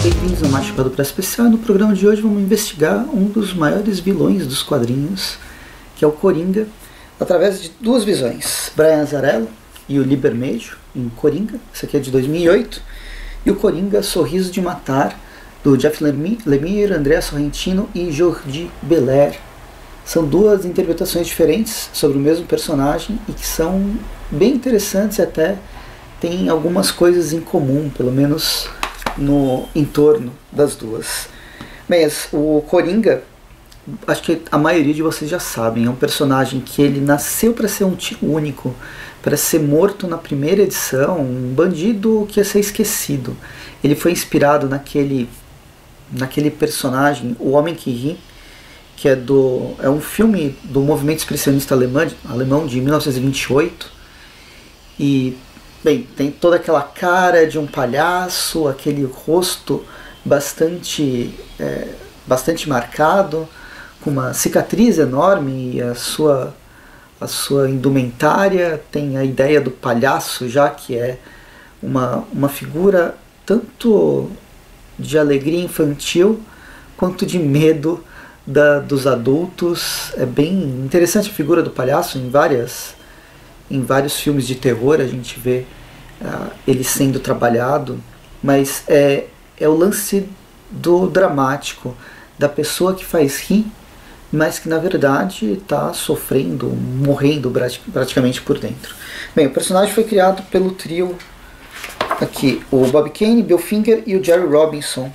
Bem-vindos ao Machucado para Especial. No programa de hoje vamos investigar um dos maiores vilões dos quadrinhos, que é o Coringa, através de duas visões. Brian Azarello e o Libermejo, em Coringa, isso aqui é de 2008, e o Coringa Sorriso de Matar, do Jeff Lemire, André Sorrentino e Jordi Belair. São duas interpretações diferentes sobre o mesmo personagem e que são bem interessantes e até têm algumas coisas em comum, pelo menos no entorno das duas. Bem, o Coringa, acho que a maioria de vocês já sabem, é um personagem que ele nasceu para ser um tiro único, para ser morto na primeira edição, um bandido que ia ser esquecido. Ele foi inspirado naquele naquele personagem, O Homem que Ri, que é do é um filme do movimento expressionista alemão, alemão de 1928 e bem tem toda aquela cara de um palhaço aquele rosto bastante é, bastante marcado com uma cicatriz enorme e a sua a sua indumentária tem a ideia do palhaço já que é uma, uma figura tanto de alegria infantil quanto de medo da, dos adultos. É bem interessante a figura do palhaço em várias em vários filmes de terror a gente vê uh, ele sendo trabalhado, mas é, é o lance do dramático da pessoa que faz rir, mas que na verdade está sofrendo, morrendo praticamente por dentro. Bem, o personagem foi criado pelo trio aqui, o Bob Kane, Bill Finger e o Jerry Robinson.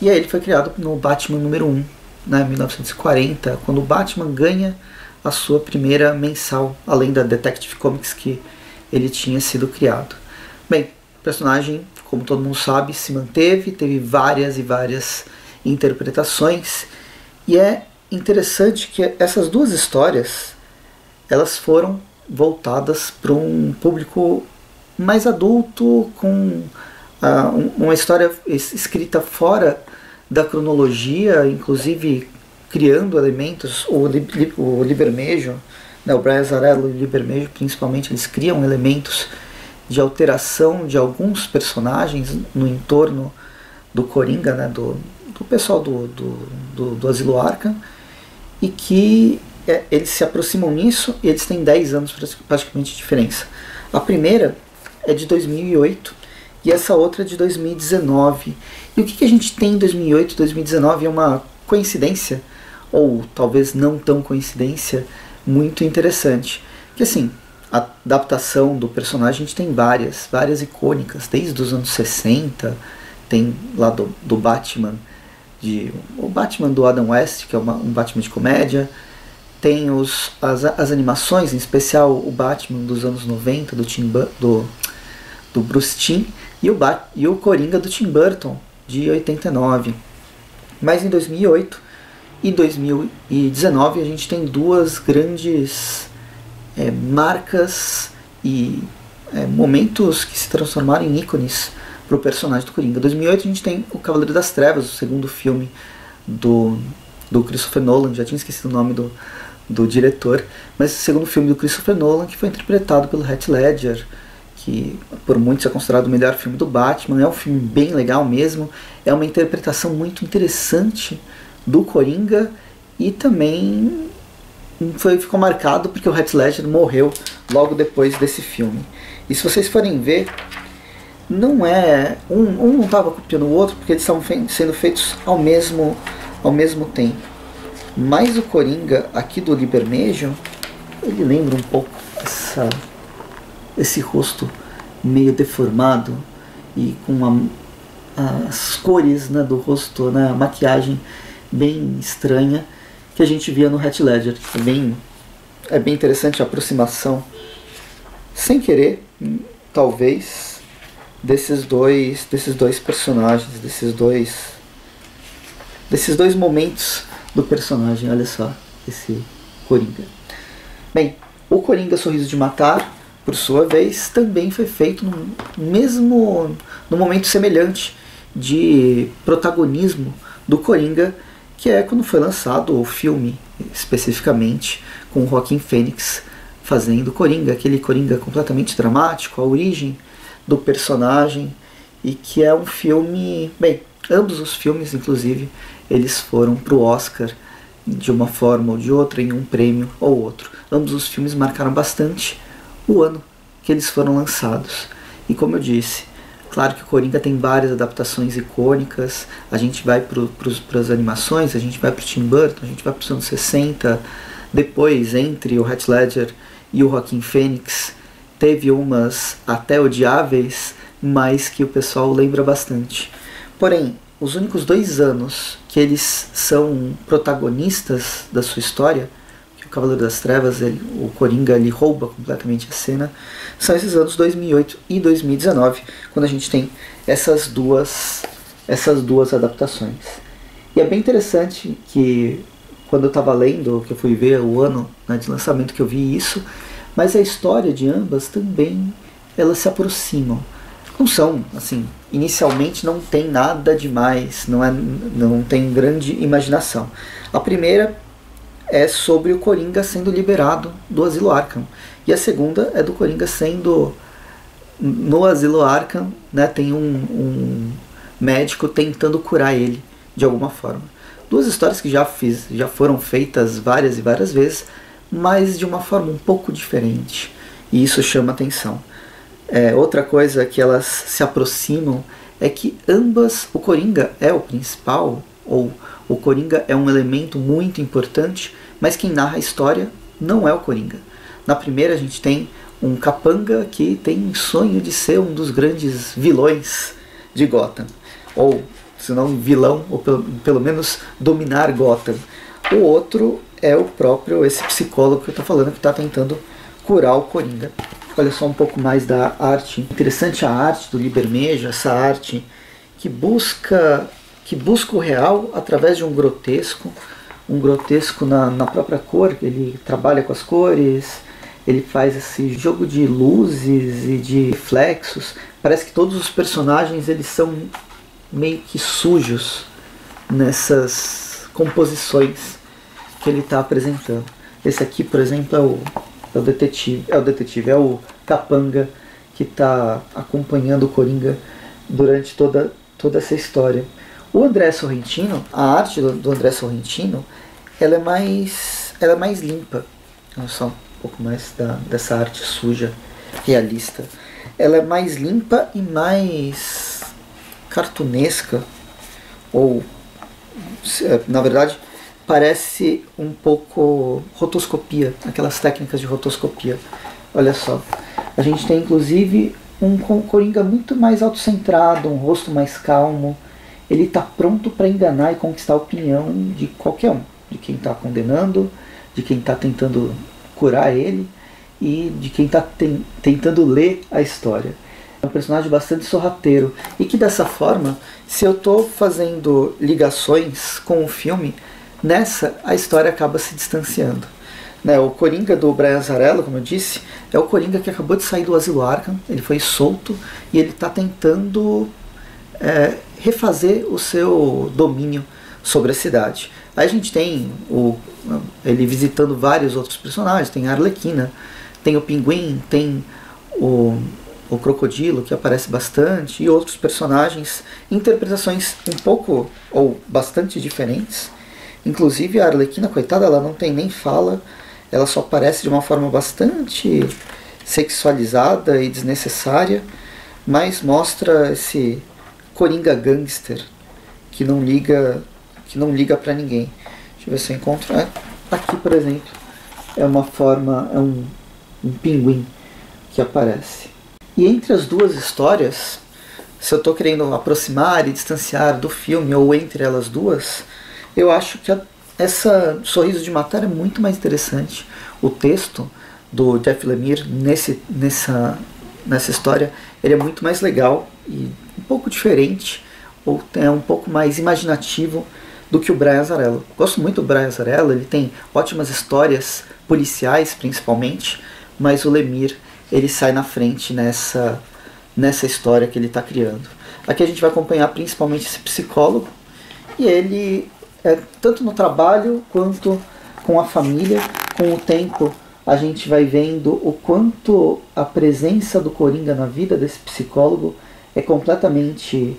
E aí ele foi criado no Batman número 1, né, 1940, quando o Batman ganha a sua primeira mensal, além da Detective Comics que ele tinha sido criado. Bem, o personagem, como todo mundo sabe, se manteve, teve várias e várias interpretações, e é interessante que essas duas histórias elas foram voltadas para um público mais adulto, com uh, uma história escrita fora da cronologia, inclusive criando elementos, o, o Libermejo, né, o Brian Zarello e o Libermejo principalmente, eles criam elementos de alteração de alguns personagens no entorno do Coringa, né, do, do pessoal do, do, do, do Asilo Arkham, e que é, eles se aproximam nisso e eles têm 10 anos praticamente de diferença. A primeira é de 2008 e essa outra é de 2019. E o que, que a gente tem em 2008 e 2019 é uma coincidência, ou talvez não tão coincidência, muito interessante. Que assim, a adaptação do personagem a gente tem várias, várias icônicas, desde os anos 60, tem lá do, do Batman, de, o Batman do Adam West, que é uma, um Batman de comédia, tem os, as, as animações, em especial o Batman dos anos 90, do Tim, do, do Bruce Timm, e o, Bat e o Coringa do Tim Burton, de 89. Mas em 2008 e 2019 a gente tem duas grandes é, marcas e é, momentos que se transformaram em ícones para o personagem do Coringa. Em 2008 a gente tem O Cavaleiro das Trevas, o segundo filme do, do Christopher Nolan, já tinha esquecido o nome do, do diretor, mas o segundo filme do Christopher Nolan que foi interpretado pelo Heath Ledger, que por muitos é considerado o melhor filme do Batman. É um filme bem legal mesmo. É uma interpretação muito interessante do Coringa e também foi, ficou marcado porque o Heath Ledger morreu logo depois desse filme. E se vocês forem ver, não é um, um não estava copiando o outro porque eles estavam fe sendo feitos ao mesmo ao mesmo tempo. Mas o Coringa aqui do Libermejo, ele lembra um pouco essa esse rosto meio deformado e com a, as cores né, do rosto, né, a maquiagem bem estranha que a gente via no Hat Ledger. É bem, é bem interessante a aproximação, sem querer, talvez, desses dois, desses dois personagens, desses dois, desses dois momentos do personagem. Olha só, esse Coringa. Bem, o Coringa Sorriso de Matar por sua vez, também foi feito no mesmo no momento semelhante de protagonismo do Coringa, que é quando foi lançado o filme, especificamente com o Joaquim Fênix fazendo Coringa, aquele Coringa completamente dramático, a origem do personagem, e que é um filme, bem, Ambos os filmes, inclusive, eles foram para o Oscar de uma forma ou de outra, em um prêmio ou outro. Ambos os filmes marcaram bastante o ano que eles foram lançados. E como eu disse, claro que o Coringa tem várias adaptações icônicas. A gente vai para as animações, a gente vai para o Tim Burton, a gente vai para os anos 60. Depois, entre o Heath Ledger e o Joaquin Phoenix, teve umas até odiáveis, mas que o pessoal lembra bastante. Porém, os únicos dois anos que eles são protagonistas da sua história, o Cavaleiro das Trevas, ele, o Coringa, ele rouba completamente a cena, são esses anos 2008 e 2019, quando a gente tem essas duas, essas duas adaptações. E é bem interessante que quando eu estava lendo, que eu fui ver o ano né, de lançamento que eu vi isso, mas a história de ambas também elas se aproximam não são, assim, inicialmente não tem nada demais, não, é, não tem grande imaginação. A primeira é sobre o Coringa sendo liberado do Asilo Arkham. E a segunda é do Coringa sendo no Asilo Arkham, né, tem um, um médico tentando curar ele de alguma forma. Duas histórias que já fiz, já foram feitas várias e várias vezes, mas de uma forma um pouco diferente. E isso chama atenção. É, outra coisa que elas se aproximam é que ambas, o Coringa é o principal, ou o Coringa é um elemento muito importante, mas quem narra a história não é o Coringa. Na primeira a gente tem um capanga que tem sonho de ser um dos grandes vilões de Gotham, ou se não vilão, ou pelo, pelo menos dominar Gotham. O outro é o próprio, esse psicólogo que eu estou falando, que está tentando curar o Coringa olha só um pouco mais da arte. Interessante a arte do Libermejo, essa arte que busca que busca o real através de um grotesco, um grotesco na, na própria cor, ele trabalha com as cores, ele faz esse jogo de luzes e de reflexos. Parece que todos os personagens eles são meio que sujos nessas composições que ele está apresentando. Esse aqui, por exemplo, é o é o detetive, é o detetive, é o capanga que está acompanhando o Coringa durante toda, toda essa história. O André Sorrentino, a arte do, do André Sorrentino, ela é mais, ela é mais limpa. Olha só um pouco mais da, dessa arte suja, realista. Ela é mais limpa e mais cartunesca, ou na verdade parece um pouco rotoscopia, aquelas técnicas de rotoscopia. Olha só. A gente tem inclusive um Coringa muito mais autocentrado, um rosto mais calmo. Ele está pronto para enganar e conquistar a opinião de qualquer um, de quem está condenando, de quem está tentando curar ele e de quem está ten tentando ler a história. É um personagem bastante sorrateiro e que dessa forma, se eu estou fazendo ligações com o filme, Nessa, a história acaba se distanciando. Né, o Coringa do Brian Zarello, como eu disse, é o Coringa que acabou de sair do Asilo Arkham, ele foi solto e ele está tentando é, refazer o seu domínio sobre a cidade. Aí a gente tem o, ele visitando vários outros personagens, tem a Arlequina, tem o Pinguim, tem o, o Crocodilo, que aparece bastante, e outros personagens, interpretações um pouco ou bastante diferentes. Inclusive a Arlequina, coitada, ela não tem nem fala, ela só aparece de uma forma bastante sexualizada e desnecessária, mas mostra esse coringa gangster que não liga que não liga para ninguém. Deixa eu ver se eu encontro. É, aqui, por exemplo, é uma forma, é um, um pinguim que aparece. E entre as duas histórias, se eu estou querendo aproximar e distanciar do filme ou entre elas duas, eu acho que a, essa Sorriso de Matar é muito mais interessante. O texto do Jeff Lemire nesse, nessa, nessa história ele é muito mais legal e pouco diferente, ou é um pouco mais imaginativo do que o Brian Azarello. Gosto muito do Brian Azarello, ele tem ótimas histórias policiais principalmente, mas o Lemire ele sai na frente nessa, nessa história que ele está criando. Aqui a gente vai acompanhar principalmente esse psicólogo e ele é, tanto no trabalho quanto com a família. Com o tempo, a gente vai vendo o quanto a presença do Coringa na vida desse psicólogo é completamente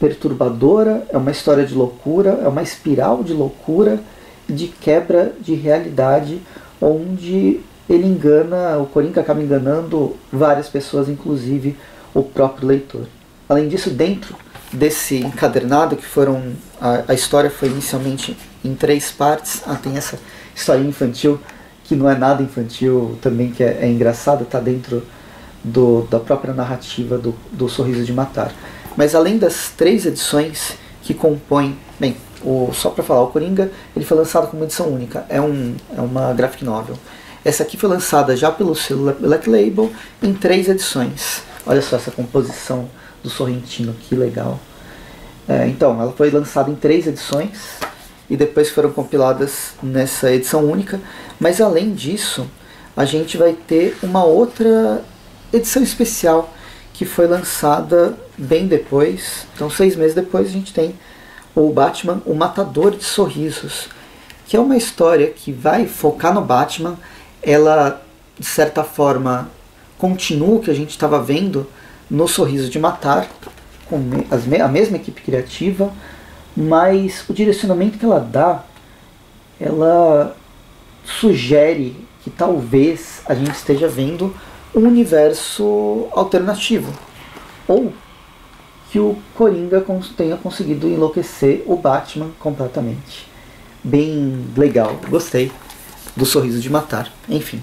perturbadora, é uma história de loucura, é uma espiral de loucura de quebra de realidade, onde ele engana, o Coringa acaba enganando várias pessoas, inclusive o próprio leitor. Além disso, dentro desse encadernado, que foram. A, a história foi inicialmente em três partes. Ah, tem essa história infantil, que não é nada infantil, também que é, é engraçada, está dentro do, da própria narrativa do, do Sorriso de Matar. Mas além das três edições que compõem. Bem, o, só para falar, o Coringa ele foi lançado como edição única, é, um, é uma graphic novel. Essa aqui foi lançada já pelo selo Black Label em três edições. Olha só essa composição do Sorrentino, que legal. É, então, ela foi lançada em três edições e depois foram compiladas nessa edição única. Mas além disso, a gente vai ter uma outra edição especial que foi lançada bem depois. Então, seis meses depois, a gente tem o Batman, o Matador de Sorrisos, que é uma história que vai focar no Batman. Ela, de certa forma, continua o que a gente estava vendo no Sorriso de Matar, com a mesma equipe criativa, mas o direcionamento que ela dá, ela sugere que talvez a gente esteja vendo um universo alternativo. Ou que o Coringa tenha conseguido enlouquecer o Batman completamente. Bem legal, gostei do Sorriso de Matar. Enfim,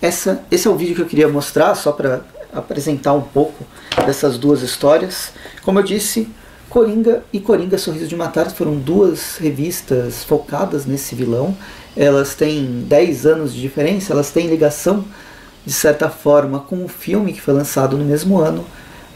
essa, esse é o vídeo que eu queria mostrar, só para apresentar um pouco dessas duas histórias. Como eu disse, Coringa e Coringa Sorriso de Matar foram duas revistas focadas nesse vilão. Elas têm 10 anos de diferença, elas têm ligação, de certa forma, com o filme que foi lançado no mesmo ano,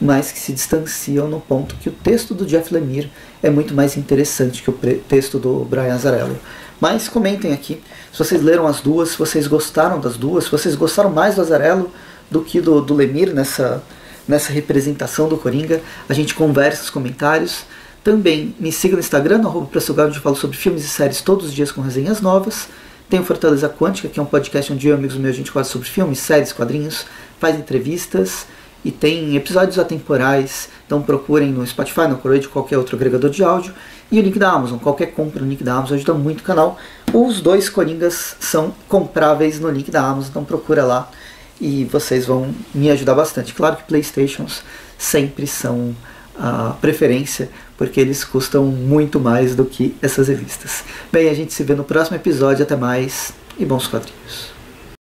mas que se distanciam no ponto que o texto do Jeff Lemire é muito mais interessante que o texto do Brian Azarello. Mas comentem aqui se vocês leram as duas, se vocês gostaram das duas, se vocês gostaram mais do Azarello do que do, do Lemir nessa, nessa representação do Coringa. A gente conversa nos comentários. Também me siga no Instagram, no arroba onde eu falo sobre filmes e séries todos os dias com resenhas novas. Tem o Fortaleza Quântica, que é um podcast onde eu e amigos meus a gente fala sobre filmes, séries, quadrinhos, faz entrevistas e tem episódios atemporais. Então procurem no Spotify, no de qualquer outro agregador de áudio. E o link da Amazon. Qualquer compra no link da Amazon ajuda muito o canal. Os dois Coringas são compráveis no link da Amazon, então procura lá e vocês vão me ajudar bastante. Claro que Playstations sempre são a preferência, porque eles custam muito mais do que essas revistas. Bem, a gente se vê no próximo episódio. Até mais e bons quadrinhos.